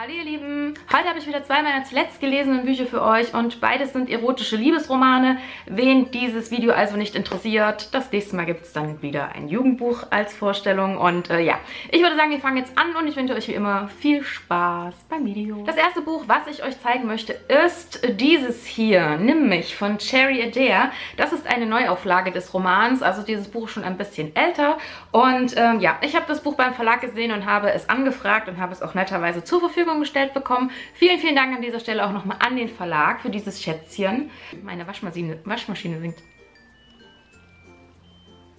Hallo ihr Lieben, heute habe ich wieder zwei meiner zuletzt gelesenen Bücher für euch und beides sind erotische Liebesromane. Wen dieses Video also nicht interessiert, das nächste Mal gibt es dann wieder ein Jugendbuch als Vorstellung und äh, ja, ich würde sagen, wir fangen jetzt an und ich wünsche euch wie immer viel Spaß beim Video. Das erste Buch, was ich euch zeigen möchte, ist dieses hier, Nimm mich von Cherry Adair. Das ist eine Neuauflage des Romans, also dieses Buch schon ein bisschen älter und ähm, ja, ich habe das Buch beim Verlag gesehen und habe es angefragt und habe es auch netterweise zur Verfügung Verfügung gestellt bekommen. Vielen, vielen Dank an dieser Stelle auch nochmal an den Verlag für dieses Schätzchen. Meine Waschmaschine, Waschmaschine singt.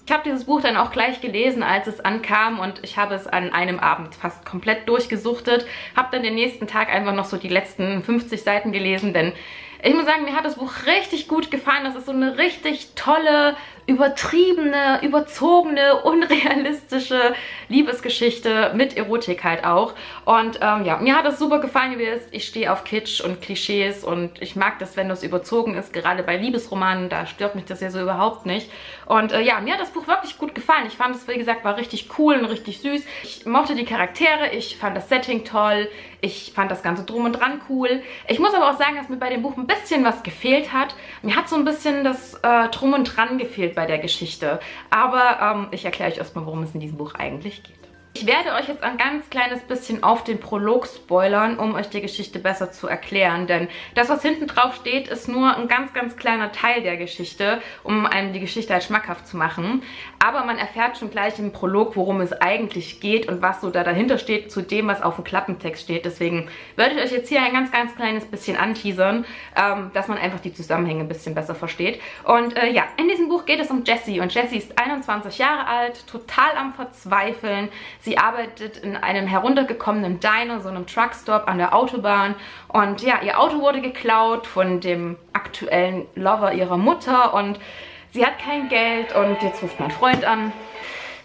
Ich habe dieses Buch dann auch gleich gelesen, als es ankam und ich habe es an einem Abend fast komplett durchgesuchtet. Habe dann den nächsten Tag einfach noch so die letzten 50 Seiten gelesen, denn ich muss sagen, mir hat das Buch richtig gut gefallen. Das ist so eine richtig tolle, übertriebene, überzogene, unrealistische Liebesgeschichte mit Erotik halt auch. Und ähm, ja, mir hat das super gefallen, wie es Ich stehe auf Kitsch und Klischees und ich mag das, wenn das überzogen ist. Gerade bei Liebesromanen, da stört mich das ja so überhaupt nicht. Und äh, ja, mir hat das Buch wirklich gut gefallen. Ich fand es, wie gesagt, war richtig cool und richtig süß. Ich mochte die Charaktere, ich fand das Setting toll, ich fand das Ganze drum und dran cool. Ich muss aber auch sagen, dass mir bei dem Buch ein bisschen was gefehlt hat. Mir hat so ein bisschen das äh, Drum und Dran gefehlt bei der Geschichte. Aber ähm, ich erkläre euch erstmal, worum es in diesem Buch eigentlich geht. Ich werde euch jetzt ein ganz kleines bisschen auf den Prolog spoilern, um euch die Geschichte besser zu erklären, denn das, was hinten drauf steht, ist nur ein ganz, ganz kleiner Teil der Geschichte, um einem die Geschichte halt schmackhaft zu machen. Aber man erfährt schon gleich im Prolog, worum es eigentlich geht und was so da dahinter steht, zu dem, was auf dem Klappentext steht. Deswegen werde ich euch jetzt hier ein ganz, ganz kleines bisschen anteasern, ähm, dass man einfach die Zusammenhänge ein bisschen besser versteht. Und äh, ja, in diesem Buch geht es um Jessie und Jessie ist 21 Jahre alt, total am Verzweifeln. Sie arbeitet in einem heruntergekommenen Diner, so einem Truckstop an der Autobahn. Und ja, ihr Auto wurde geklaut von dem aktuellen Lover ihrer Mutter und sie hat kein Geld und jetzt ruft mein Freund an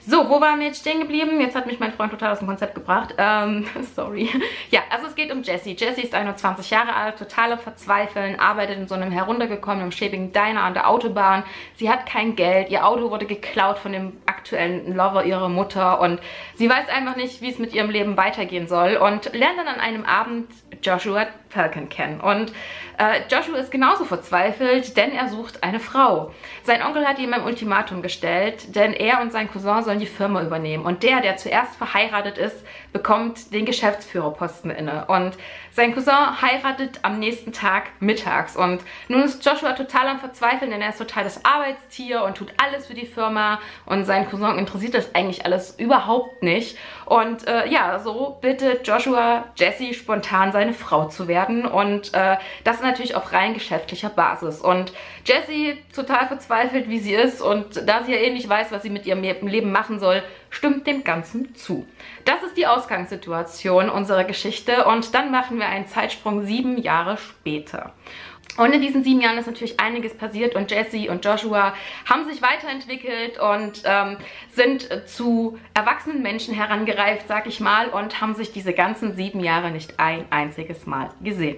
so, wo waren wir jetzt stehen geblieben? Jetzt hat mich mein Freund total aus dem Konzept gebracht. Ähm, sorry. Ja, also es geht um Jessie. Jessie ist 21 Jahre alt, totale Verzweifeln, arbeitet in so einem heruntergekommenen, schäbigen Diner an der Autobahn. Sie hat kein Geld, ihr Auto wurde geklaut von dem aktuellen Lover ihrer Mutter und sie weiß einfach nicht, wie es mit ihrem Leben weitergehen soll und lernt dann an einem Abend Joshua Falcon kennen. Und äh, Joshua ist genauso verzweifelt, denn er sucht eine Frau. Sein Onkel hat ihm ein Ultimatum gestellt, denn er und sein Cousin sollen die Firma übernehmen. Und der, der zuerst verheiratet ist, bekommt den Geschäftsführerposten inne. Und sein Cousin heiratet am nächsten Tag mittags. Und nun ist Joshua total am Verzweifeln, denn er ist total das Arbeitstier und tut alles für die Firma. Und sein Cousin interessiert das eigentlich alles überhaupt nicht. Und äh, ja, so bittet Joshua Jesse spontan seine Frau zu werden. Und äh, das natürlich auf rein geschäftlicher Basis. Und Jessie, total verzweifelt, wie sie ist und da sie ja eh nicht weiß, was sie mit ihrem Leben machen soll, stimmt dem Ganzen zu. Das ist die Ausgangssituation unserer Geschichte und dann machen wir einen Zeitsprung sieben Jahre später. Und in diesen sieben Jahren ist natürlich einiges passiert und Jesse und Joshua haben sich weiterentwickelt und ähm, sind zu erwachsenen Menschen herangereift, sag ich mal, und haben sich diese ganzen sieben Jahre nicht ein einziges Mal gesehen.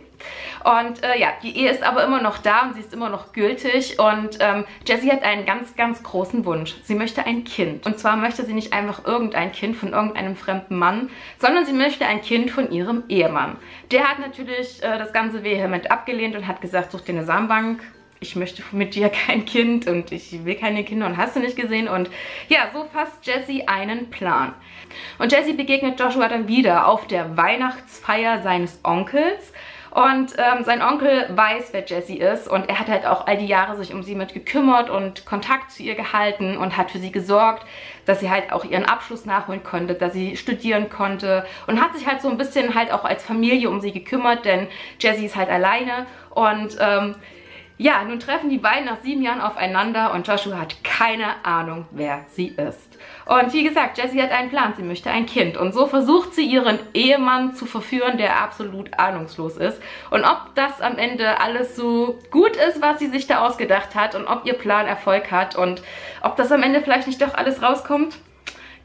Und äh, ja, die Ehe ist aber immer noch da und sie ist immer noch gültig und ähm, Jessie hat einen ganz, ganz großen Wunsch. Sie möchte ein Kind. Und zwar möchte sie nicht einfach irgendein Kind von irgendeinem fremden Mann, sondern sie möchte ein Kind von ihrem Ehemann. Der hat natürlich äh, das Ganze vehement abgelehnt und hat gesagt, such dir eine Samenbank, ich möchte mit dir kein Kind und ich will keine Kinder und hast du nicht gesehen. Und ja, so fasst Jessie einen Plan. Und Jessie begegnet Joshua dann wieder auf der Weihnachtsfeier seines Onkels. Und ähm, sein Onkel weiß, wer Jessie ist. Und er hat halt auch all die Jahre sich um sie mit gekümmert und Kontakt zu ihr gehalten und hat für sie gesorgt, dass sie halt auch ihren Abschluss nachholen konnte, dass sie studieren konnte. Und hat sich halt so ein bisschen halt auch als Familie um sie gekümmert, denn Jessie ist halt alleine. Und ähm, ja, nun treffen die beiden nach sieben Jahren aufeinander und Joshua hat keine Ahnung, wer sie ist. Und wie gesagt, Jessie hat einen Plan, sie möchte ein Kind. Und so versucht sie ihren Ehemann zu verführen, der absolut ahnungslos ist. Und ob das am Ende alles so gut ist, was sie sich da ausgedacht hat und ob ihr Plan Erfolg hat und ob das am Ende vielleicht nicht doch alles rauskommt,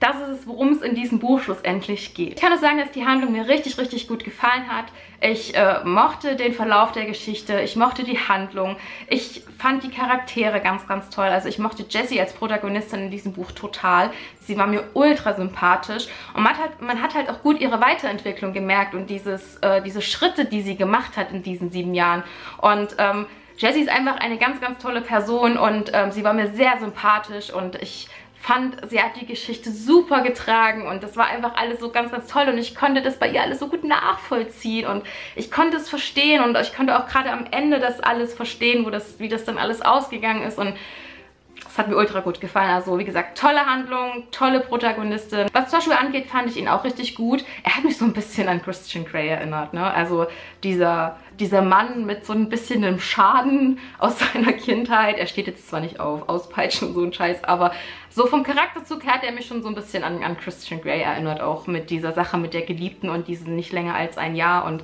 das ist es, worum es in diesem Buch schlussendlich geht. Ich kann nur sagen, dass die Handlung mir richtig, richtig gut gefallen hat. Ich äh, mochte den Verlauf der Geschichte, ich mochte die Handlung, ich fand die Charaktere ganz, ganz toll. Also ich mochte Jessie als Protagonistin in diesem Buch total. Sie war mir ultra sympathisch und man hat, man hat halt auch gut ihre Weiterentwicklung gemerkt und dieses, äh, diese Schritte, die sie gemacht hat in diesen sieben Jahren. Und ähm, Jessie ist einfach eine ganz, ganz tolle Person und ähm, sie war mir sehr sympathisch und ich fand, sie hat die Geschichte super getragen und das war einfach alles so ganz, ganz toll und ich konnte das bei ihr alles so gut nachvollziehen und ich konnte es verstehen und ich konnte auch gerade am Ende das alles verstehen, wo das, wie das dann alles ausgegangen ist und das hat mir ultra gut gefallen. Also wie gesagt, tolle Handlung, tolle Protagonistin. Was Joshua angeht, fand ich ihn auch richtig gut. Er hat mich so ein bisschen an Christian Grey erinnert. Ne? Also dieser, dieser Mann mit so ein bisschen einem Schaden aus seiner Kindheit. Er steht jetzt zwar nicht auf Auspeitschen und so ein Scheiß, aber so vom Charakterzug hat er mich schon so ein bisschen an, an Christian Grey erinnert. Auch mit dieser Sache mit der Geliebten und diesen nicht länger als ein Jahr. Und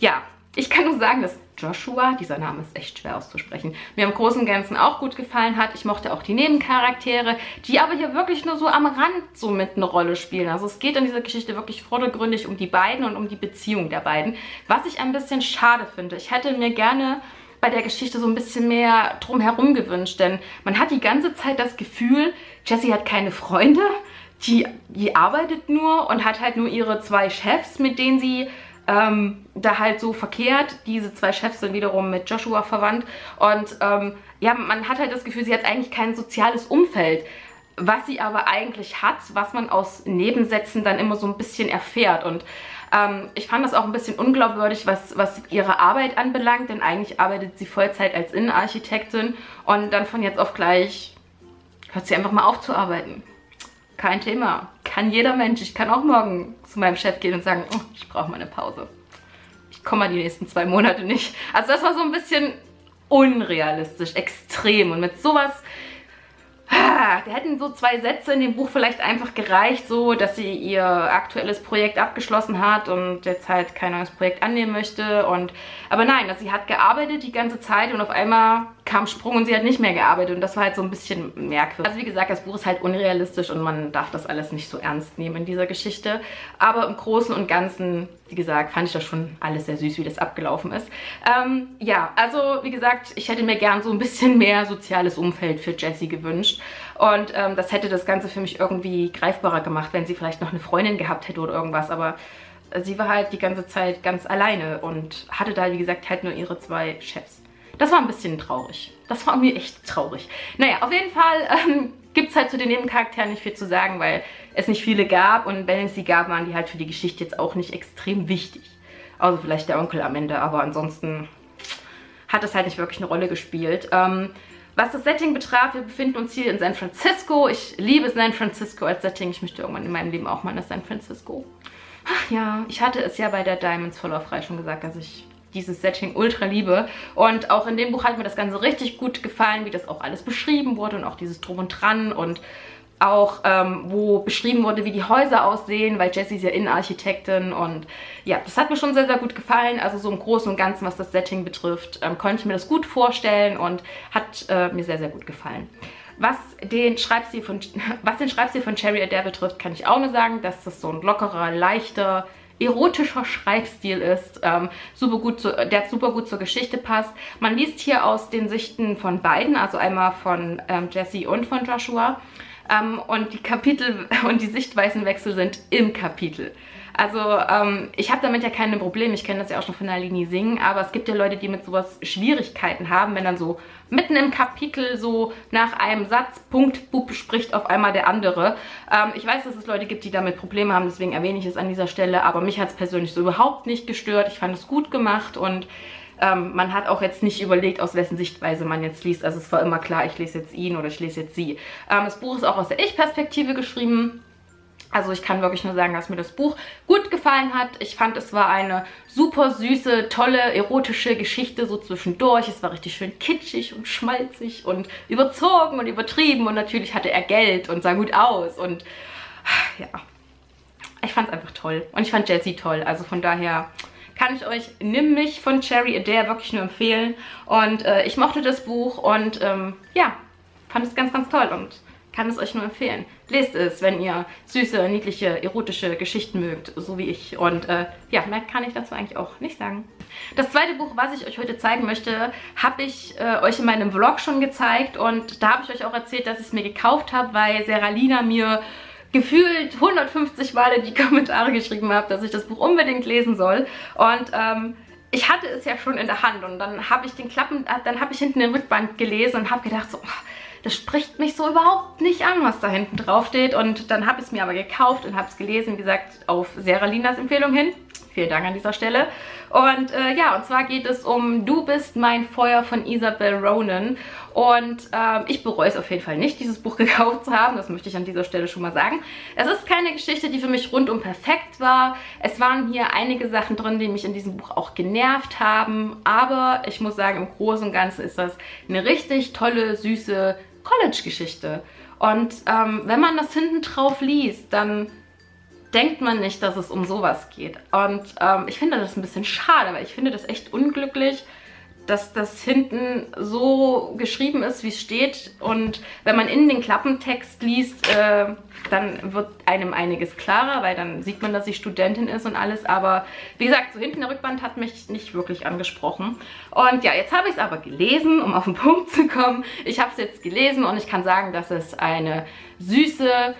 ja, ich kann nur sagen, dass Joshua, dieser Name ist echt schwer auszusprechen, mir im Großen und Ganzen auch gut gefallen hat. Ich mochte auch die Nebencharaktere, die aber hier wirklich nur so am Rand so mit eine Rolle spielen. Also es geht in dieser Geschichte wirklich vordergründig um die beiden und um die Beziehung der beiden, was ich ein bisschen schade finde. Ich hätte mir gerne bei der Geschichte so ein bisschen mehr drumherum gewünscht, denn man hat die ganze Zeit das Gefühl, Jessie hat keine Freunde, die, die arbeitet nur und hat halt nur ihre zwei Chefs, mit denen sie ähm, da halt so verkehrt. Diese zwei Chefs sind wiederum mit Joshua verwandt. Und ähm, ja, man hat halt das Gefühl, sie hat eigentlich kein soziales Umfeld. Was sie aber eigentlich hat, was man aus Nebensätzen dann immer so ein bisschen erfährt. Und ähm, ich fand das auch ein bisschen unglaubwürdig, was, was ihre Arbeit anbelangt, denn eigentlich arbeitet sie Vollzeit als Innenarchitektin und dann von jetzt auf gleich hört sie einfach mal auf zu arbeiten. Kein Thema. Kann jeder Mensch. Ich kann auch morgen zu meinem Chef gehen und sagen, oh, ich brauche mal eine Pause. Ich komme mal die nächsten zwei Monate nicht. Also das war so ein bisschen unrealistisch, extrem. Und mit sowas Ah, da hätten so zwei Sätze in dem Buch vielleicht einfach gereicht, so, dass sie ihr aktuelles Projekt abgeschlossen hat und jetzt halt kein neues Projekt annehmen möchte. Und aber nein, also sie hat gearbeitet die ganze Zeit und auf einmal kam Sprung und sie hat nicht mehr gearbeitet und das war halt so ein bisschen merkwürdig. Also wie gesagt, das Buch ist halt unrealistisch und man darf das alles nicht so ernst nehmen in dieser Geschichte. Aber im Großen und Ganzen, wie gesagt, fand ich das schon alles sehr süß, wie das abgelaufen ist. Ähm, ja, also wie gesagt, ich hätte mir gern so ein bisschen mehr soziales Umfeld für Jessie gewünscht. Und ähm, das hätte das Ganze für mich irgendwie greifbarer gemacht, wenn sie vielleicht noch eine Freundin gehabt hätte oder irgendwas. Aber sie war halt die ganze Zeit ganz alleine und hatte da, wie gesagt, halt nur ihre zwei Chefs. Das war ein bisschen traurig. Das war irgendwie echt traurig. Naja, auf jeden Fall ähm, gibt es halt zu den Nebencharakteren nicht viel zu sagen, weil es nicht viele gab und wenn es sie gab, waren die halt für die Geschichte jetzt auch nicht extrem wichtig. Also vielleicht der Onkel am Ende, aber ansonsten hat es halt nicht wirklich eine Rolle gespielt. Ähm, was das Setting betraf, wir befinden uns hier in San Francisco. Ich liebe San Francisco als Setting. Ich möchte irgendwann in meinem Leben auch mal nach San Francisco. Ach ja, ich hatte es ja bei der Diamonds Full of Frei schon gesagt, dass ich dieses Setting ultra liebe. Und auch in dem Buch hat mir das Ganze richtig gut gefallen, wie das auch alles beschrieben wurde und auch dieses Drum und Dran und auch ähm, wo beschrieben wurde, wie die Häuser aussehen, weil Jessie ist ja Innenarchitektin und ja, das hat mir schon sehr, sehr gut gefallen. Also so im Großen und Ganzen, was das Setting betrifft, ähm, konnte ich mir das gut vorstellen und hat äh, mir sehr, sehr gut gefallen. Was den Schreibstil von, was den Schreibstil von Cherry Adair betrifft, kann ich auch nur sagen, dass das so ein lockerer, leichter, erotischer Schreibstil ist, ähm, super gut zu, der super gut zur Geschichte passt. Man liest hier aus den Sichten von beiden, also einmal von ähm, Jessie und von Joshua. Ähm, und die Kapitel und die Sichtweisenwechsel sind im Kapitel. Also ähm, ich habe damit ja keine Probleme, ich kenne das ja auch schon von Nalini Singen, aber es gibt ja Leute, die mit sowas Schwierigkeiten haben, wenn dann so mitten im Kapitel so nach einem Satz, Punkt, Bub, spricht auf einmal der andere. Ähm, ich weiß, dass es Leute gibt, die damit Probleme haben, deswegen erwähne ich es an dieser Stelle, aber mich hat es persönlich so überhaupt nicht gestört. Ich fand es gut gemacht und ähm, man hat auch jetzt nicht überlegt, aus wessen Sichtweise man jetzt liest. Also es war immer klar, ich lese jetzt ihn oder ich lese jetzt sie. Ähm, das Buch ist auch aus der Ich-Perspektive geschrieben. Also ich kann wirklich nur sagen, dass mir das Buch gut gefallen hat. Ich fand, es war eine super süße, tolle, erotische Geschichte so zwischendurch. Es war richtig schön kitschig und schmalzig und überzogen und übertrieben. Und natürlich hatte er Geld und sah gut aus. Und ja, ich fand es einfach toll. Und ich fand Jessie toll. Also von daher kann ich euch Nimm mich von Cherry Adair wirklich nur empfehlen. Und äh, ich mochte das Buch und ähm, ja, fand es ganz, ganz toll. Und kann es euch nur empfehlen. Lest es, wenn ihr süße, niedliche, erotische Geschichten mögt, so wie ich. Und äh, ja, mehr kann ich dazu eigentlich auch nicht sagen. Das zweite Buch, was ich euch heute zeigen möchte, habe ich äh, euch in meinem Vlog schon gezeigt. Und da habe ich euch auch erzählt, dass ich es mir gekauft habe, weil Seralina mir gefühlt 150 Mal in die Kommentare geschrieben hat, dass ich das Buch unbedingt lesen soll. Und ähm, ich hatte es ja schon in der Hand und dann habe ich den Klappen, dann habe ich hinten den Rückband gelesen und habe gedacht so, oh, das spricht mich so überhaupt nicht an, was da hinten drauf steht. Und dann habe ich es mir aber gekauft und habe es gelesen, wie gesagt, auf Seralinas Empfehlung hin. Vielen Dank an dieser Stelle. Und äh, ja, und zwar geht es um Du bist mein Feuer von Isabel Ronan. Und äh, ich bereue es auf jeden Fall nicht, dieses Buch gekauft zu haben. Das möchte ich an dieser Stelle schon mal sagen. Es ist keine Geschichte, die für mich rundum perfekt war. Es waren hier einige Sachen drin, die mich in diesem Buch auch genervt haben. Aber ich muss sagen, im Großen und Ganzen ist das eine richtig tolle, süße College-Geschichte. Und ähm, wenn man das hinten drauf liest, dann denkt man nicht, dass es um sowas geht. Und ähm, ich finde das ein bisschen schade, weil ich finde das echt unglücklich, dass das hinten so geschrieben ist, wie es steht. Und wenn man in den Klappentext liest, äh, dann wird einem einiges klarer, weil dann sieht man, dass sie Studentin ist und alles. Aber wie gesagt, so hinten der Rückband hat mich nicht wirklich angesprochen. Und ja, jetzt habe ich es aber gelesen, um auf den Punkt zu kommen. Ich habe es jetzt gelesen und ich kann sagen, dass es eine süße,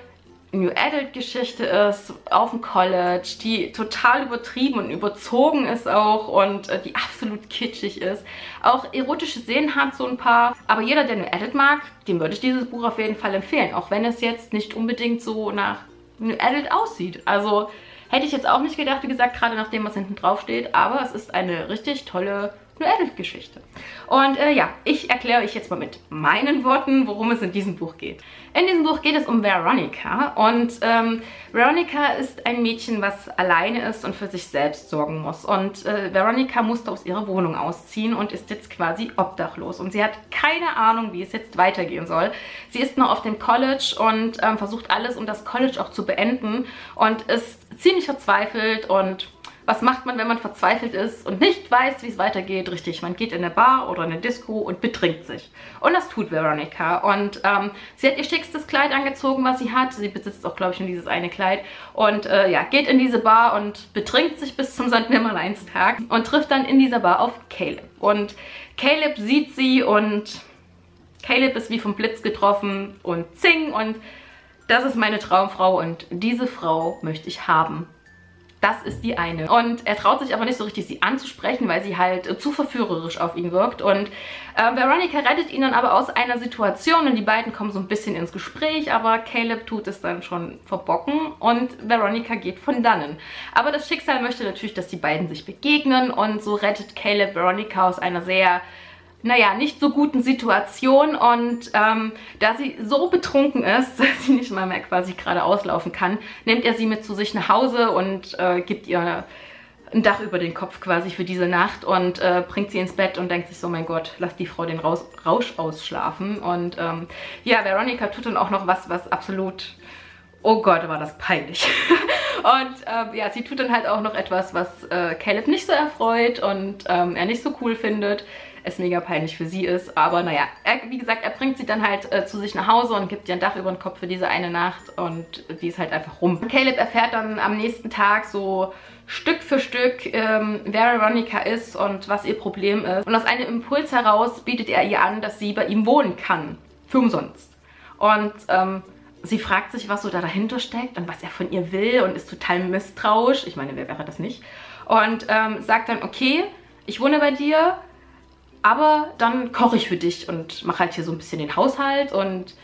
New Adult Geschichte ist, auf dem College, die total übertrieben und überzogen ist auch und äh, die absolut kitschig ist. Auch erotische Szenen hat so ein paar, aber jeder, der New Adult mag, dem würde ich dieses Buch auf jeden Fall empfehlen, auch wenn es jetzt nicht unbedingt so nach New Adult aussieht. Also hätte ich jetzt auch nicht gedacht, wie gesagt, gerade nach dem, was hinten drauf steht, aber es ist eine richtig tolle eine Adult-Geschichte. Und äh, ja, ich erkläre euch jetzt mal mit meinen Worten, worum es in diesem Buch geht. In diesem Buch geht es um Veronica und ähm, Veronica ist ein Mädchen, was alleine ist und für sich selbst sorgen muss. Und äh, Veronica musste aus ihrer Wohnung ausziehen und ist jetzt quasi obdachlos. Und sie hat keine Ahnung, wie es jetzt weitergehen soll. Sie ist noch auf dem College und ähm, versucht alles, um das College auch zu beenden und ist ziemlich verzweifelt und was macht man, wenn man verzweifelt ist und nicht weiß, wie es weitergeht? Richtig, man geht in eine Bar oder in eine Disco und betrinkt sich. Und das tut Veronica. Und ähm, sie hat ihr schickstes Kleid angezogen, was sie hat. Sie besitzt auch, glaube ich, nur dieses eine Kleid. Und äh, ja, geht in diese Bar und betrinkt sich bis zum St. Nimmerleinstag und trifft dann in dieser Bar auf Caleb. Und Caleb sieht sie und Caleb ist wie vom Blitz getroffen und zing und das ist meine Traumfrau und diese Frau möchte ich haben. Das ist die eine. Und er traut sich aber nicht so richtig, sie anzusprechen, weil sie halt zu verführerisch auf ihn wirkt. Und äh, Veronica rettet ihn dann aber aus einer Situation und die beiden kommen so ein bisschen ins Gespräch, aber Caleb tut es dann schon verbocken und Veronica geht von dannen. Aber das Schicksal möchte natürlich, dass die beiden sich begegnen und so rettet Caleb Veronica aus einer sehr naja, nicht so guten Situation und ähm, da sie so betrunken ist, dass sie nicht mal mehr quasi gerade auslaufen kann, nimmt er sie mit zu sich nach Hause und äh, gibt ihr ein Dach über den Kopf quasi für diese Nacht und äh, bringt sie ins Bett und denkt sich so, mein Gott, lass die Frau den Raus Rausch ausschlafen. Und ähm, ja, Veronica tut dann auch noch was, was absolut, oh Gott, war das peinlich. und ähm, ja, sie tut dann halt auch noch etwas, was äh, Caleb nicht so erfreut und ähm, er nicht so cool findet es mega peinlich für sie ist. Aber naja, er, wie gesagt, er bringt sie dann halt äh, zu sich nach Hause und gibt ihr ein Dach über den Kopf für diese eine Nacht und die ist halt einfach rum. Caleb erfährt dann am nächsten Tag so Stück für Stück, ähm, wer Veronica ist und was ihr Problem ist. Und aus einem Impuls heraus bietet er ihr an, dass sie bei ihm wohnen kann. Für umsonst. Und ähm, sie fragt sich, was so da dahinter steckt und was er von ihr will und ist total misstrauisch. Ich meine, wer wäre das nicht? Und ähm, sagt dann, okay, ich wohne bei dir, aber dann koche ich für dich und mache halt hier so ein bisschen den Haushalt und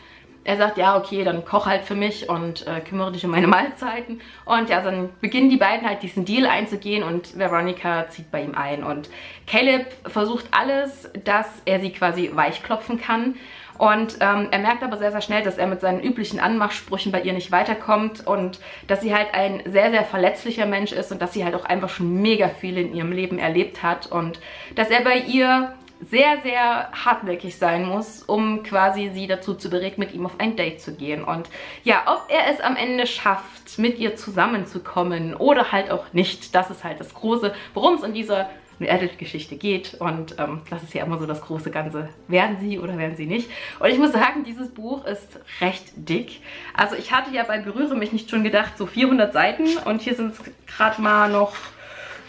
er sagt, ja, okay, dann koch halt für mich und äh, kümmere dich um meine Mahlzeiten. Und ja, dann beginnen die beiden halt diesen Deal einzugehen und Veronica zieht bei ihm ein. Und Caleb versucht alles, dass er sie quasi weichklopfen kann. Und ähm, er merkt aber sehr, sehr schnell, dass er mit seinen üblichen Anmachsprüchen bei ihr nicht weiterkommt und dass sie halt ein sehr, sehr verletzlicher Mensch ist und dass sie halt auch einfach schon mega viel in ihrem Leben erlebt hat und dass er bei ihr sehr, sehr hartnäckig sein muss, um quasi sie dazu zu bewegen, mit ihm auf ein Date zu gehen. Und ja, ob er es am Ende schafft, mit ihr zusammenzukommen oder halt auch nicht, das ist halt das Große, worum es in dieser Adult-Geschichte geht. Und ähm, das ist ja immer so das große Ganze. Werden sie oder werden sie nicht? Und ich muss sagen, dieses Buch ist recht dick. Also ich hatte ja bei Berühre mich nicht schon gedacht, so 400 Seiten. Und hier sind es gerade mal noch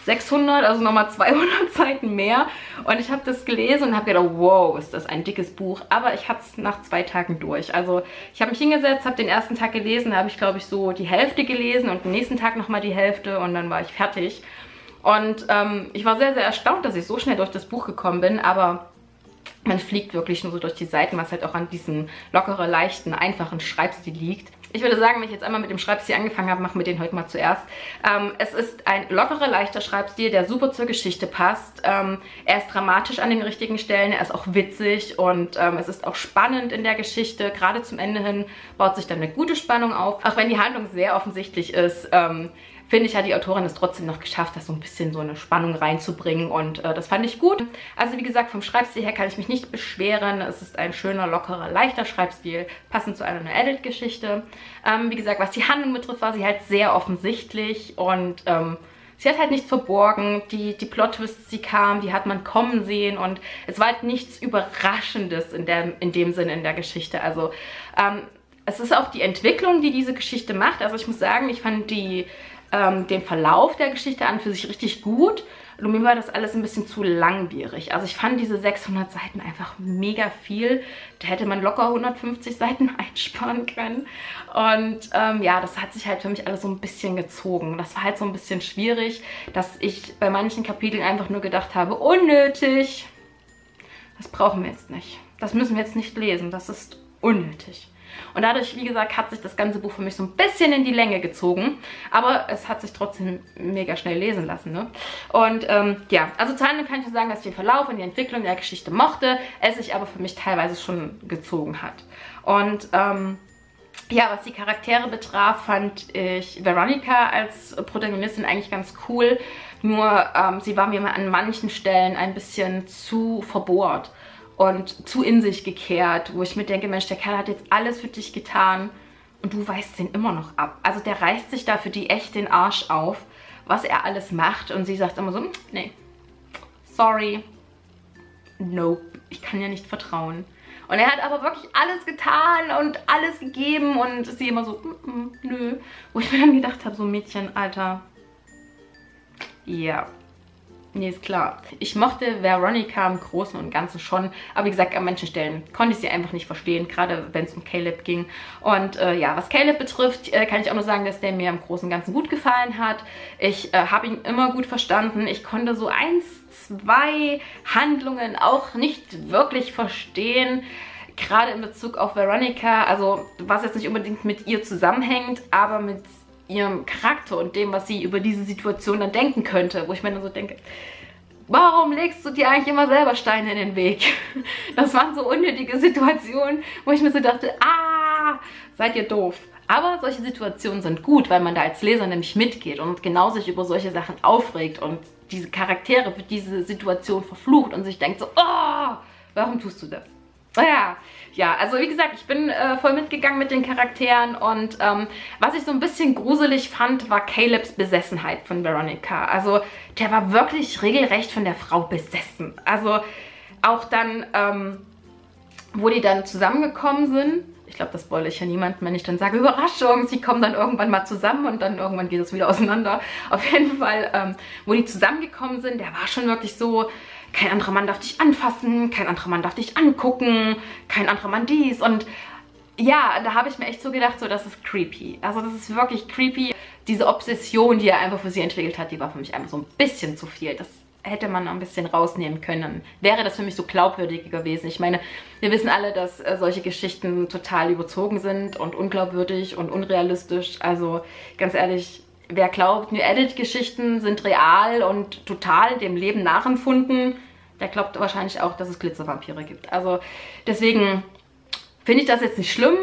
600, also nochmal 200 Seiten mehr. Und ich habe das gelesen und habe gedacht, wow, ist das ein dickes Buch. Aber ich hatte es nach zwei Tagen durch. Also ich habe mich hingesetzt, habe den ersten Tag gelesen, da habe ich glaube ich so die Hälfte gelesen und den nächsten Tag nochmal die Hälfte und dann war ich fertig. Und ähm, ich war sehr, sehr erstaunt, dass ich so schnell durch das Buch gekommen bin, aber man fliegt wirklich nur so durch die Seiten, was halt auch an diesem lockeren, leichten, einfachen Schreibstil liegt. Ich würde sagen, wenn ich jetzt einmal mit dem Schreibstil angefangen habe, machen wir den heute mal zuerst. Ähm, es ist ein lockerer, leichter Schreibstil, der super zur Geschichte passt. Ähm, er ist dramatisch an den richtigen Stellen, er ist auch witzig und ähm, es ist auch spannend in der Geschichte. Gerade zum Ende hin baut sich dann eine gute Spannung auf. Auch wenn die Handlung sehr offensichtlich ist, ähm, finde ich, hat die Autorin es trotzdem noch geschafft, das so ein bisschen so eine Spannung reinzubringen und äh, das fand ich gut. Also wie gesagt, vom Schreibstil her kann ich mich nicht beschweren. Es ist ein schöner, lockerer, leichter Schreibstil, passend zu einer Adult-Geschichte. Ähm, wie gesagt, was die Handlung betrifft, war sie halt sehr offensichtlich und ähm, sie hat halt nichts verborgen. Die, die Plot-Twists, die kamen, die hat man kommen sehen und es war halt nichts Überraschendes in, der, in dem Sinne in der Geschichte. Also ähm, es ist auch die Entwicklung, die diese Geschichte macht. Also ich muss sagen, ich fand die ähm, den Verlauf der Geschichte an für sich richtig gut. Nur mir war das alles ein bisschen zu langwierig. Also ich fand diese 600 Seiten einfach mega viel. Da hätte man locker 150 Seiten einsparen können. Und ähm, ja, das hat sich halt für mich alles so ein bisschen gezogen. Das war halt so ein bisschen schwierig, dass ich bei manchen Kapiteln einfach nur gedacht habe, unnötig. Das brauchen wir jetzt nicht. Das müssen wir jetzt nicht lesen. Das ist unnötig. Und dadurch, wie gesagt, hat sich das ganze Buch für mich so ein bisschen in die Länge gezogen. Aber es hat sich trotzdem mega schnell lesen lassen. Ne? Und ähm, ja, also zu Ende kann ich nur sagen, dass ich den Verlauf und die Entwicklung der Geschichte mochte, es sich aber für mich teilweise schon gezogen hat. Und ähm, ja, was die Charaktere betraf, fand ich Veronica als Protagonistin eigentlich ganz cool. Nur ähm, sie war mir an manchen Stellen ein bisschen zu verbohrt und zu in sich gekehrt, wo ich mir denke, Mensch, der Kerl hat jetzt alles für dich getan und du weißt den immer noch ab. Also der reißt sich da für die echt den Arsch auf, was er alles macht und sie sagt immer so, nee, sorry, nope, ich kann ja nicht vertrauen. Und er hat aber wirklich alles getan und alles gegeben und sie immer so, mm, mm, nö. Wo ich mir dann gedacht habe, so Mädchen, Alter, ja, Nee, ist klar. Ich mochte Veronica im Großen und Ganzen schon, aber wie gesagt, an manchen Stellen konnte ich sie einfach nicht verstehen, gerade wenn es um Caleb ging. Und äh, ja, was Caleb betrifft, äh, kann ich auch nur sagen, dass der mir im Großen und Ganzen gut gefallen hat. Ich äh, habe ihn immer gut verstanden. Ich konnte so eins, zwei Handlungen auch nicht wirklich verstehen gerade in Bezug auf Veronica, also was jetzt nicht unbedingt mit ihr zusammenhängt, aber mit ihrem Charakter und dem, was sie über diese Situation dann denken könnte. Wo ich mir dann so denke, warum legst du dir eigentlich immer selber Steine in den Weg? Das waren so unnötige Situationen, wo ich mir so dachte, ah, seid ihr doof. Aber solche Situationen sind gut, weil man da als Leser nämlich mitgeht und genau sich über solche Sachen aufregt und diese Charaktere für diese Situation verflucht und sich denkt so, oh, warum tust du das? Naja, ja, also wie gesagt, ich bin äh, voll mitgegangen mit den Charakteren und ähm, was ich so ein bisschen gruselig fand, war Calebs Besessenheit von Veronica. Also der war wirklich regelrecht von der Frau besessen. Also auch dann, ähm, wo die dann zusammengekommen sind, ich glaube, das spoilere ich ja niemandem, wenn ich dann sage, Überraschung, sie kommen dann irgendwann mal zusammen und dann irgendwann geht es wieder auseinander. Auf jeden Fall, ähm, wo die zusammengekommen sind, der war schon wirklich so, kein anderer Mann darf dich anfassen, kein anderer Mann darf dich angucken, kein anderer Mann dies und ja, da habe ich mir echt so gedacht, so das ist creepy. Also das ist wirklich creepy. Diese Obsession, die er einfach für sie entwickelt hat, die war für mich einfach so ein bisschen zu viel. Das hätte man ein bisschen rausnehmen können. Wäre das für mich so glaubwürdig gewesen. Ich meine, wir wissen alle, dass äh, solche Geschichten total überzogen sind und unglaubwürdig und unrealistisch. Also ganz ehrlich, wer glaubt, New Edit-Geschichten sind real und total dem Leben nachempfunden, der glaubt wahrscheinlich auch, dass es Glitzervampire gibt. Also deswegen finde ich das jetzt nicht schlimm,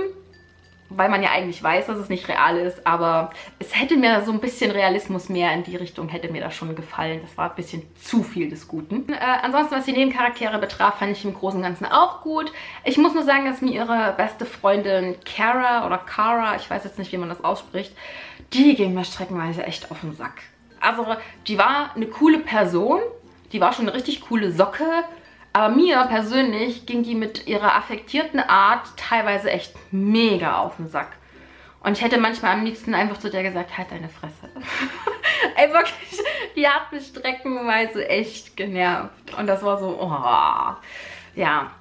weil man ja eigentlich weiß, dass es nicht real ist, aber es hätte mir so ein bisschen Realismus mehr in die Richtung, hätte mir das schon gefallen. Das war ein bisschen zu viel des Guten. Äh, ansonsten, was die Nebencharaktere betraf, fand ich im Großen und Ganzen auch gut. Ich muss nur sagen, dass mir ihre beste Freundin Kara oder Kara, ich weiß jetzt nicht, wie man das ausspricht, die ging mir streckenweise echt auf den Sack. Also, die war eine coole Person, die war schon eine richtig coole Socke. Aber mir persönlich ging die mit ihrer affektierten Art teilweise echt mega auf den Sack. Und ich hätte manchmal am liebsten einfach zu der gesagt, halt deine Fresse. Ey, wirklich, die hat mich streckenweise echt genervt. Und das war so, oh, ja.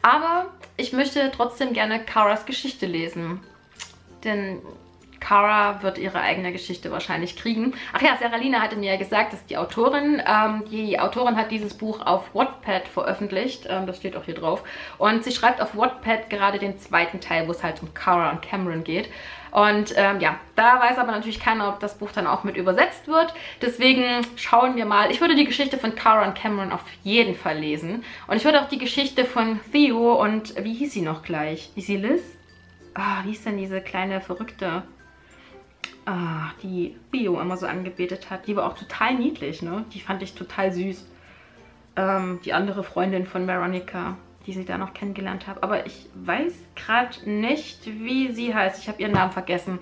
Aber ich möchte trotzdem gerne Karas Geschichte lesen. Denn Kara wird ihre eigene Geschichte wahrscheinlich kriegen. Ach ja, Sarah Lina hatte mir ja gesagt, dass die Autorin, ähm, die Autorin hat dieses Buch auf Wattpad veröffentlicht, ähm, das steht auch hier drauf, und sie schreibt auf Wattpad gerade den zweiten Teil, wo es halt um Kara und Cameron geht. Und ähm, ja, da weiß aber natürlich keiner, ob das Buch dann auch mit übersetzt wird. Deswegen schauen wir mal. Ich würde die Geschichte von Kara und Cameron auf jeden Fall lesen. Und ich würde auch die Geschichte von Theo und, wie hieß sie noch gleich? Hieß sie Liz? Ah, wie ist denn diese kleine Verrückte? Ah, die Bio immer so angebetet hat. Die war auch total niedlich, ne? Die fand ich total süß. Ähm, die andere Freundin von Veronica, die sie da noch kennengelernt habe. Aber ich weiß gerade nicht, wie sie heißt. Ich habe ihren Namen vergessen.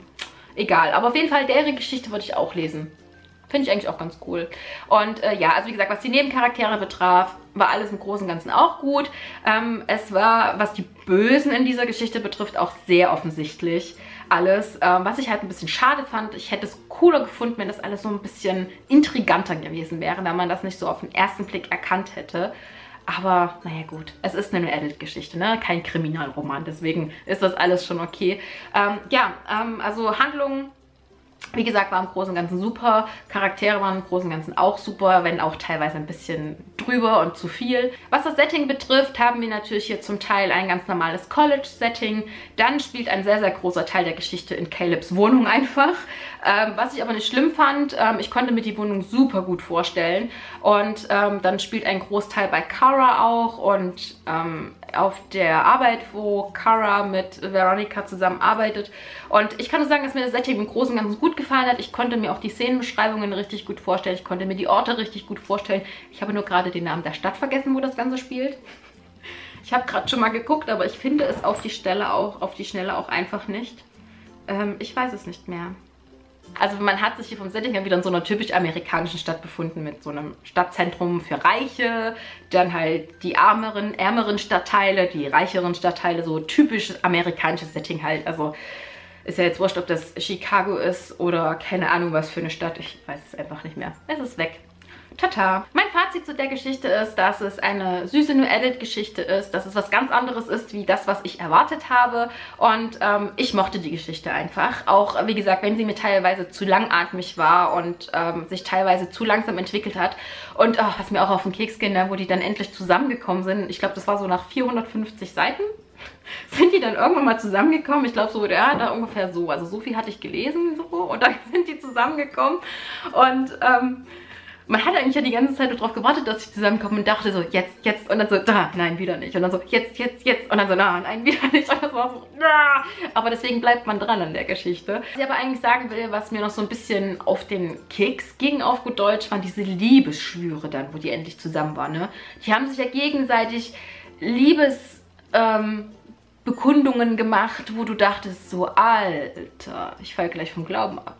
Egal, aber auf jeden Fall, deren Geschichte würde ich auch lesen. Finde ich eigentlich auch ganz cool. Und äh, ja, also wie gesagt, was die Nebencharaktere betraf, war alles im Großen und Ganzen auch gut. Ähm, es war, was die Bösen in dieser Geschichte betrifft, auch sehr offensichtlich alles. Ähm, was ich halt ein bisschen schade fand, ich hätte es cooler gefunden, wenn das alles so ein bisschen intriganter gewesen wäre, wenn man das nicht so auf den ersten Blick erkannt hätte. Aber naja gut, es ist eine Edit-Geschichte, ne? kein Kriminalroman, deswegen ist das alles schon okay. Ähm, ja, ähm, also Handlung wie gesagt, war im Großen und Ganzen super. Charaktere waren im Großen und Ganzen auch super, wenn auch teilweise ein bisschen drüber und zu viel. Was das Setting betrifft, haben wir natürlich hier zum Teil ein ganz normales College-Setting. Dann spielt ein sehr, sehr großer Teil der Geschichte in Calebs Wohnung einfach. Ähm, was ich aber nicht schlimm fand, ähm, ich konnte mir die Wohnung super gut vorstellen. Und ähm, dann spielt ein Großteil bei Kara auch und ähm, auf der Arbeit, wo Kara mit Veronica zusammenarbeitet. Und ich kann nur sagen, dass mir das Setting im Großen und Ganzen gut gefallen hat. Ich konnte mir auch die Szenenbeschreibungen richtig gut vorstellen. Ich konnte mir die Orte richtig gut vorstellen. Ich habe nur gerade den Namen der Stadt vergessen, wo das Ganze spielt. Ich habe gerade schon mal geguckt, aber ich finde es auf die Stelle auch, auf die Schnelle auch einfach nicht. Ähm, ich weiß es nicht mehr. Also man hat sich hier vom Setting her wieder in so einer typisch amerikanischen Stadt befunden mit so einem Stadtzentrum für Reiche, dann halt die ärmeren, ärmeren Stadtteile, die reicheren Stadtteile, so typisch amerikanisches Setting halt. Also ist ja jetzt wurscht, ob das Chicago ist oder keine Ahnung was für eine Stadt. Ich weiß es einfach nicht mehr. Es ist weg. Tata. Mein Fazit zu der Geschichte ist, dass es eine süße New Edit Geschichte ist, dass es was ganz anderes ist, wie das, was ich erwartet habe und ähm, ich mochte die Geschichte einfach. Auch, wie gesagt, wenn sie mir teilweise zu langatmig war und ähm, sich teilweise zu langsam entwickelt hat und oh, was mir auch auf den Keks ging, ne, wo die dann endlich zusammengekommen sind. Ich glaube, das war so nach 450 Seiten sind die dann irgendwann mal zusammengekommen. Ich glaube so, ja, da ungefähr so. Also so viel hatte ich gelesen so und dann sind die zusammengekommen und ähm, man hat eigentlich ja die ganze Zeit darauf gewartet, dass sie zusammenkommen und dachte so, jetzt, jetzt und dann so, da, nein, wieder nicht. Und dann so, jetzt, jetzt, jetzt und dann so, na, nein, wieder nicht. Und das war so, na. Aber deswegen bleibt man dran an der Geschichte. Was ich aber eigentlich sagen will, was mir noch so ein bisschen auf den Keks ging, auf gut Deutsch, waren diese Liebesschwüre dann, wo die endlich zusammen waren, ne? Die haben sich ja gegenseitig Liebes... Ähm, Bekundungen gemacht, wo du dachtest, so, Alter, ich falle gleich vom Glauben ab.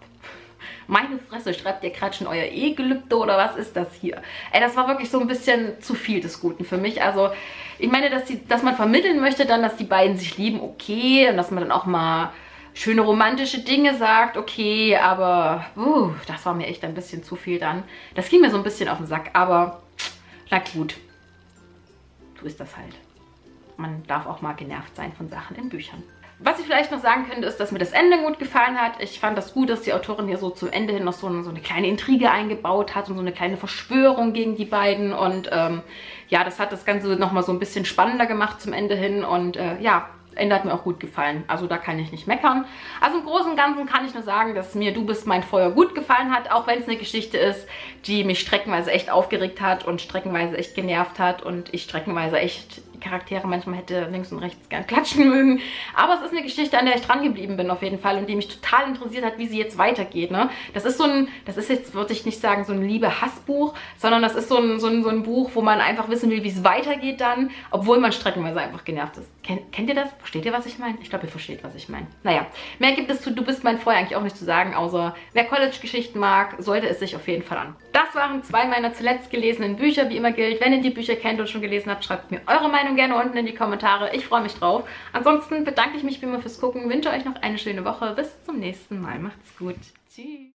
Meine Fresse, schreibt ihr gerade schon euer Ehegelübde oder was ist das hier? Ey, das war wirklich so ein bisschen zu viel des Guten für mich. Also, ich meine, dass, die, dass man vermitteln möchte dann, dass die beiden sich lieben, okay. Und dass man dann auch mal schöne romantische Dinge sagt, okay. Aber, uh, das war mir echt ein bisschen zu viel dann. Das ging mir so ein bisschen auf den Sack, aber na gut. So ist das halt. Man darf auch mal genervt sein von Sachen in Büchern. Was ich vielleicht noch sagen könnte, ist, dass mir das Ende gut gefallen hat. Ich fand das gut, dass die Autorin hier so zum Ende hin noch so eine, so eine kleine Intrige eingebaut hat und so eine kleine Verschwörung gegen die beiden. Und ähm, ja, das hat das Ganze nochmal so ein bisschen spannender gemacht zum Ende hin. Und äh, ja, Ende hat mir auch gut gefallen. Also da kann ich nicht meckern. Also im Großen und Ganzen kann ich nur sagen, dass mir Du bist mein Feuer gut gefallen hat, auch wenn es eine Geschichte ist, die mich streckenweise echt aufgeregt hat und streckenweise echt genervt hat und ich streckenweise echt Charaktere manchmal hätte links und rechts gern klatschen mögen. Aber es ist eine Geschichte, an der ich dran geblieben bin auf jeden Fall und die mich total interessiert hat, wie sie jetzt weitergeht. Ne? Das ist so ein, das ist jetzt, würde ich nicht sagen, so ein Liebe-Hass-Buch, sondern das ist so ein, so, ein, so ein Buch, wo man einfach wissen will, wie es weitergeht dann, obwohl man streckenweise einfach genervt ist. Kennt, kennt ihr das? Versteht ihr, was ich meine? Ich glaube, ihr versteht, was ich meine. Naja, mehr gibt es zu Du bist mein Freund eigentlich auch nicht zu sagen, außer wer College-Geschichten mag, sollte es sich auf jeden Fall an. Das waren zwei meiner zuletzt gelesenen Bücher. Wie immer gilt, wenn ihr die Bücher kennt und schon gelesen habt, schreibt mir eure Meinung gerne unten in die Kommentare. Ich freue mich drauf. Ansonsten bedanke ich mich wie immer fürs Gucken, wünsche euch noch eine schöne Woche. Bis zum nächsten Mal. Macht's gut. Tschüss.